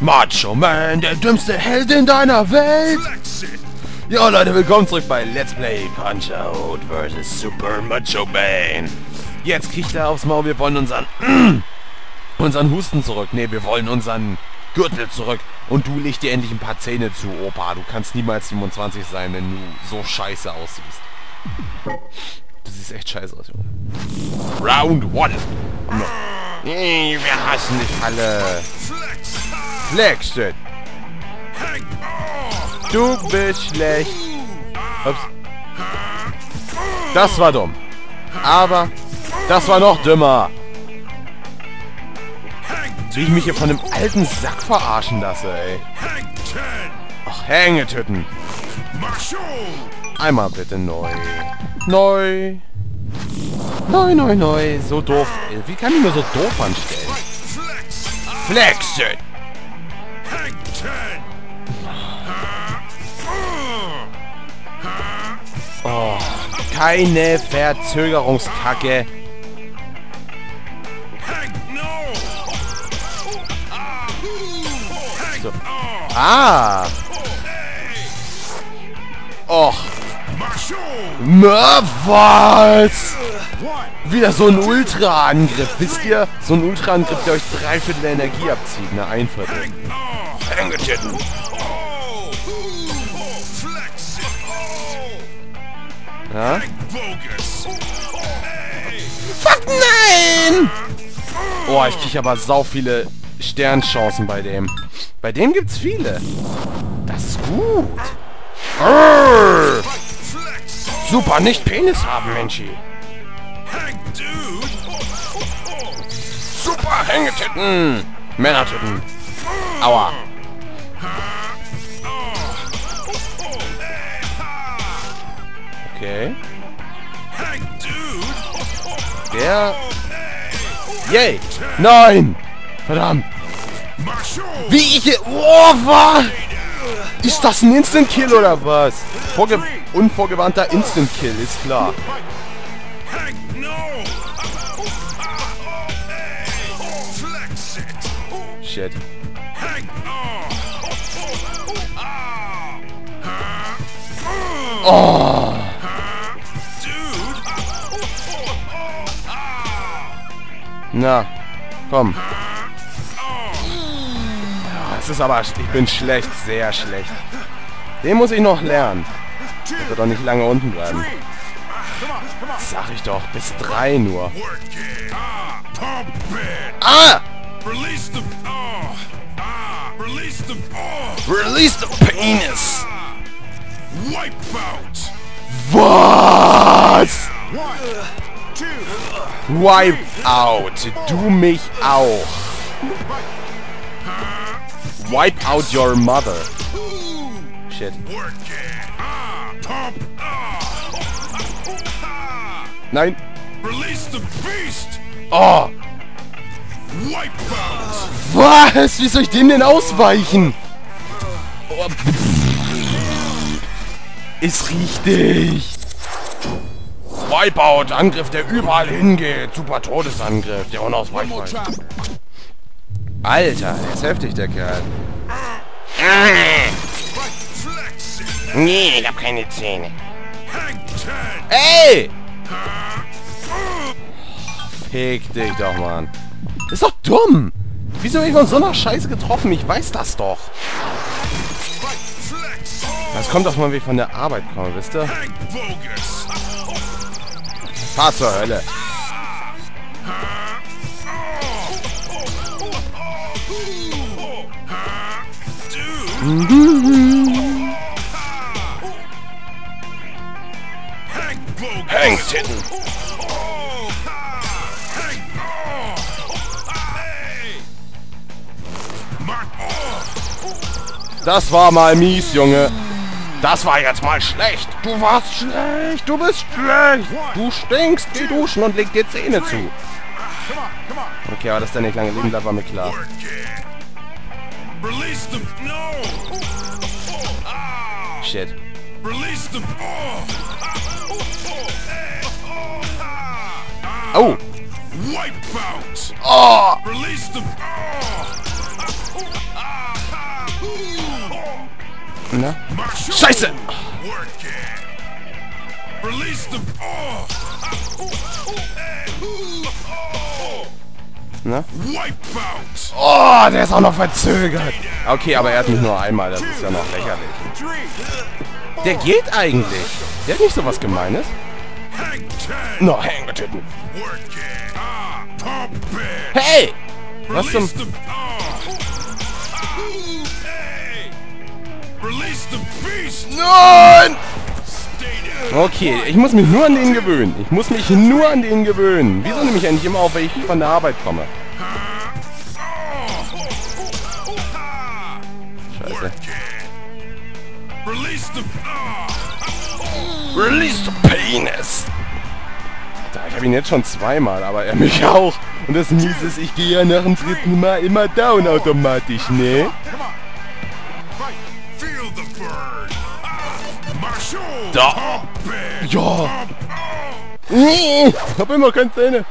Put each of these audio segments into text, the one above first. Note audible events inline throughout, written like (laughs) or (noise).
Macho Man, der dümmste Held in deiner Welt. Ja, Leute, willkommen zurück bei Let's Play Punch-Out vs. Super Macho Man. Jetzt kriegt er aufs Maul, wir wollen unseren... (clears throat) unseren Husten zurück. Ne, wir wollen unseren Gürtel zurück. Und du leg dir endlich ein paar Zähne zu, Opa. Du kannst niemals 27 sein, wenn du so scheiße aussiehst. Du siehst echt scheiße aus, Junge. Round 1. Nee, wir hassen dich alle. Flexit. Du bist schlecht. Ups. Das war dumm. Aber das war noch dümmer. Wie ich mich hier von dem alten Sack verarschen lasse, ey. Ach, Hängetüten. Einmal bitte neu. Neu. Neu, neu, neu. So doof. Wie kann ich mir so doof anstellen? Flexit. Oh, keine Verzögerungskacke. So. Ah. Och. Na, was? Wieder so ein Ultra-Angriff. Wisst ihr? So ein Ultra-Angriff, der euch drei Viertel Energie abzieht. Ne, ein Viertel. Hängetitten. Ja? Fuck, nein! Oh, ich krieg aber sau viele Sternchancen bei dem. Bei dem gibt's viele. Das ist gut. Arr! Super, nicht Penis haben, Menschi. Super, Hängetitten. Männertitten. Aua. Okay. Der... Yay! Nein! Verdammt! Wie ich... Oh, was? Ist das ein Instant-Kill oder was? Vorge unvorgewandter Instant-Kill, ist klar. Shit. Oh! Na, komm. Es ist aber... Ich bin schlecht, sehr schlecht. Den muss ich noch lernen. Ich wird doch nicht lange unten bleiben. Sag ich doch, bis drei nur. Ah! Release the penis! Was? Wipe out. Du mich auch. Wipe out your mother. Shit. Nein. Oh. Was? Wie soll ich dem denn ausweichen? Oh. Ist richtig. Wipeout, Angriff, der überall hingeht. Super Todesangriff, der unausweichbar ist. Alter, der ist heftig, der Kerl. Nee, ich hab keine Zähne. Ey! Fick dich doch, Mann. Ist doch dumm. Wieso bin ich von so einer Scheiße getroffen? Ich weiß das doch. Das kommt doch mal, wie ich von der Arbeit komme, wisst ihr? Fahr zur Hölle. Hangtitten. Das war mal mies, Junge. Das war jetzt mal schlecht. Du warst schlecht. Du bist schlecht. Du stinkst. Geh duschen und leg dir Zähne zu. Okay, aber dass der nicht lange liegen bleibt, war mir klar. Shit. Oh. Oh. Na? Scheiße! Na? Oh, der ist auch noch verzögert. Okay, aber er hat mich nur einmal. Das ist ja noch lächerlich. Der geht eigentlich. Der hat nicht so was Gemeines. No, Hängetitten. Hey! Was zum... Nein! Okay, ich muss mich nur an den gewöhnen. Ich muss mich nur an den gewöhnen. Wieso nehme ich eigentlich immer auf, wenn ich von der Arbeit komme? Scheiße. Release the penis! Ich habe ihn jetzt schon zweimal, aber er mich (laughs) auch. Und das Mies ist, ich gehe ja nach dem dritten Mal immer down automatisch, ne? Da! Ja! Nee! Hab immer keine Zähne!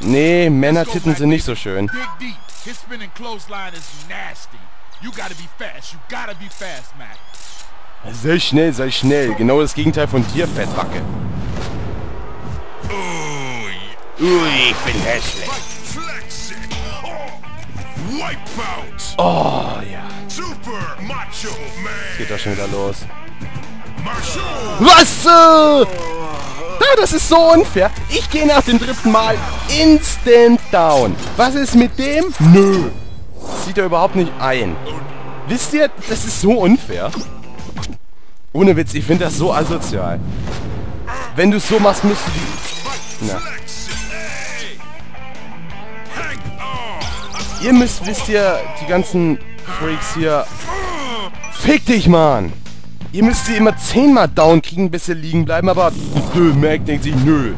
Nee, Männertitten sind nicht so schön. Sei schnell, sei schnell. Genau das Gegenteil von dir, Fettbacke. Ui, ich bin hässlich. Oh, ja. Geht doch schon wieder los. Was? Äh? Das ist so unfair. Ich gehe nach dem dritten Mal instant down. Was ist mit dem? Nö. Sieht er überhaupt nicht ein. Wisst ihr, das ist so unfair. Ohne Witz, ich finde das so asozial. Wenn du es so machst, müsst du. Na. Ihr müsst, wisst ihr, die ganzen Freaks hier... Fick dich, Mann! Ihr müsst sie immer zehnmal down kriegen, bis sie liegen bleiben, aber nö, Mac denkt sich, nö.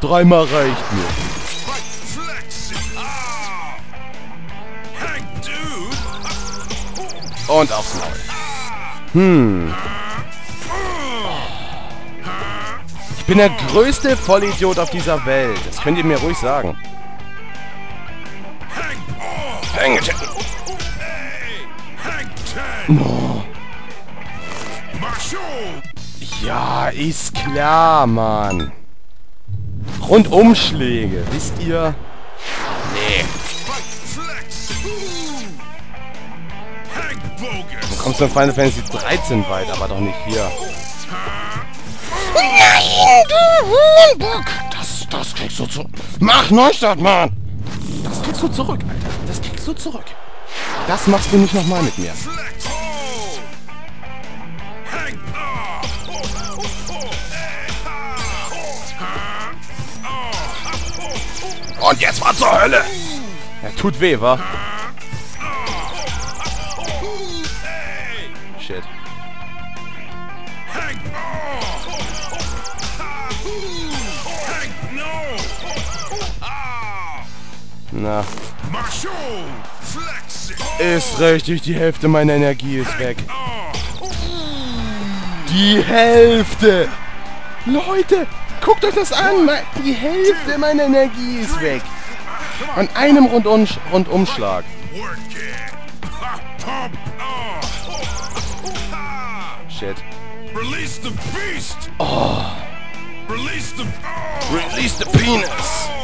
Dreimal reicht mir. Und aufs Maul. Hm. Ich bin der größte Vollidiot auf dieser Welt. Das könnt ihr mir ruhig sagen. No. Ja, ist klar, Mann. Rundumschläge, wisst ihr? Nee. Du kommst in Final Fantasy 13 weit, aber doch nicht hier. Nein, du Huhnbock! Das, das kriegst du zurück. Mach Neustart, Mann! Das kriegst du zurück, Alter. Du zurück. Das machst du nicht nochmal mit mir. Und jetzt war zur Hölle! Ja, tut weh, wa? Na. Ist richtig, die Hälfte meiner Energie ist weg. Die Hälfte! Leute, Guckt euch das an! Die Hälfte meiner Energie ist weg. An einem Rundum Rundumschlag. Shit. Oh. Release the penis.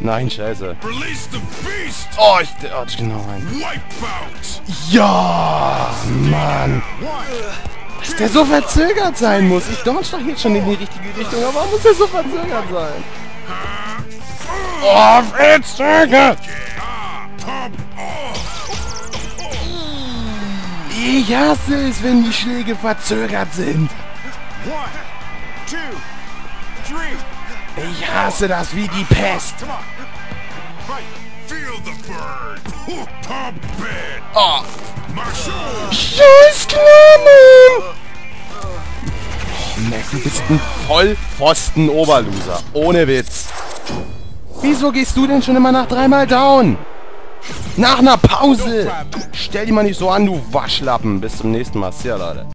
Nein, scheiße. Oh, ich oh, genau rein. Ja, Mann. Dass der so verzögert sein muss. Ich dodge doch jetzt schon in die richtige Richtung, aber warum muss der so verzögert sein? Oh, verzögert! Ich hasse es, wenn die Schläge verzögert sind. Ich hasse das wie die Pest. Oh, scheiß Klammer! Mac, du bist ein Vollpfosten-Oberloser. Ohne Witz. Wieso gehst du denn schon immer nach dreimal down? Nach einer Pause! Stell dich mal nicht so an, du Waschlappen. Bis zum nächsten Mal. Ya, Leute.